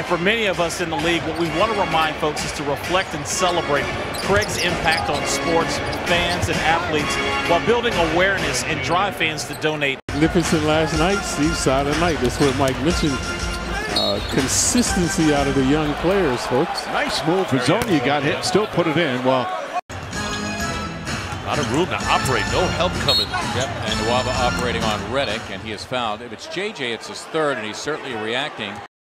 And for many of us in the league, what we want to remind folks is to reflect and celebrate Craig's impact on sports, fans, and athletes while building awareness and drive fans to donate. Magnificent last night, Steve Saturday night. That's what Mike mentioned. Uh, consistency out of the young players, folks. Nice move. Hezonja got hit, still put it in. Well, lot of room to operate. No help coming. Yep, and Nwaba operating on Redick, and he is fouled. If it's JJ, it's his third, and he's certainly reacting.